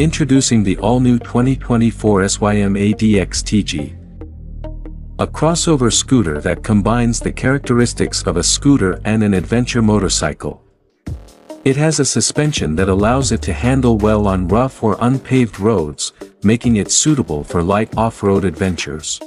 Introducing the all-new 2024 SYM ADX TG. A crossover scooter that combines the characteristics of a scooter and an adventure motorcycle. It has a suspension that allows it to handle well on rough or unpaved roads, making it suitable for light off-road adventures.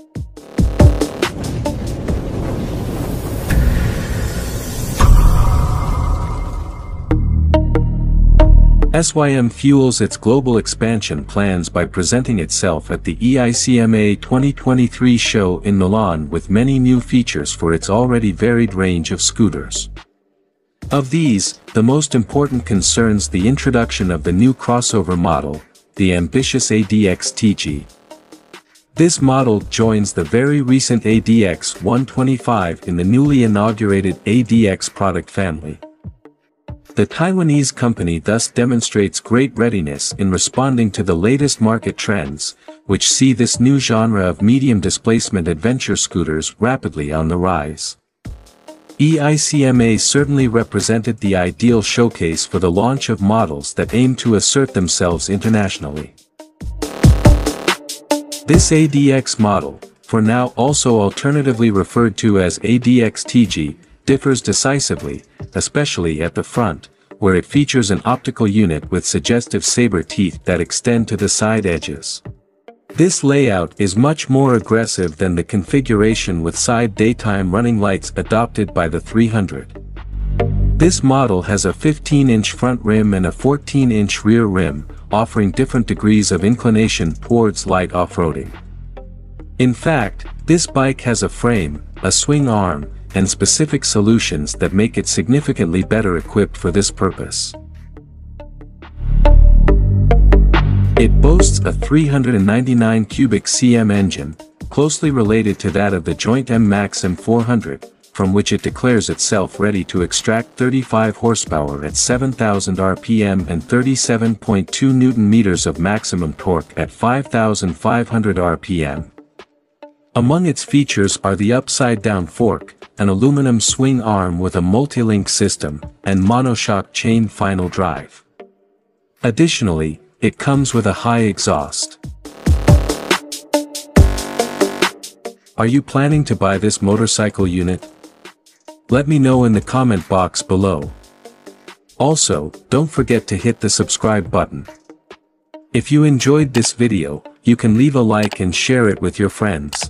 SYM fuels its global expansion plans by presenting itself at the EICMA 2023 show in Milan with many new features for its already varied range of scooters. Of these, the most important concerns the introduction of the new crossover model, the ambitious ADX TG. This model joins the very recent ADX 125 in the newly inaugurated ADX product family. The Taiwanese company thus demonstrates great readiness in responding to the latest market trends, which see this new genre of medium displacement adventure scooters rapidly on the rise. EICMA certainly represented the ideal showcase for the launch of models that aim to assert themselves internationally. This ADX model, for now also alternatively referred to as ADX-TG, differs decisively, especially at the front, where it features an optical unit with suggestive saber teeth that extend to the side edges. This layout is much more aggressive than the configuration with side daytime running lights adopted by the 300. This model has a 15-inch front rim and a 14-inch rear rim, offering different degrees of inclination towards light off-roading. In fact, this bike has a frame, a swing arm, and specific solutions that make it significantly better equipped for this purpose. It boasts a 399 cubic cm engine, closely related to that of the joint M-Max M400, from which it declares itself ready to extract 35 horsepower at 7,000 rpm and 37.2 newton-meters of maximum torque at 5,500 rpm. Among its features are the upside-down fork, an aluminum swing arm with a multi-link system, and monoshock chain final drive. Additionally, it comes with a high exhaust. Are you planning to buy this motorcycle unit? Let me know in the comment box below. Also, don't forget to hit the subscribe button. If you enjoyed this video, you can leave a like and share it with your friends.